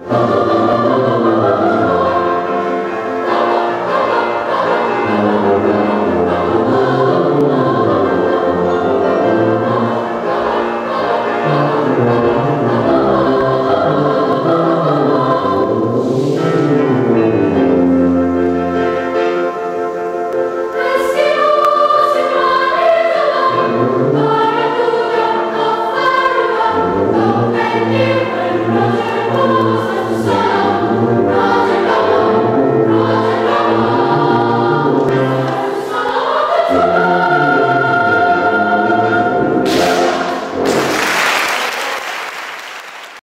Oh. Amen.